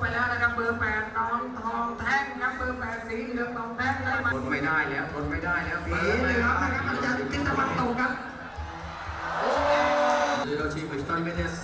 ไปแล้วนะครับเบอร์แปดน้องทองแท่งครับเบอร์แปดสีเหลืองทองแท่งครับทนไม่ได้แล้วทนไม่ได้แล้วพี่สีเหลืองนะครับอาจารย์ทิศตะวันตกครับ Zero Chief Stone Mendes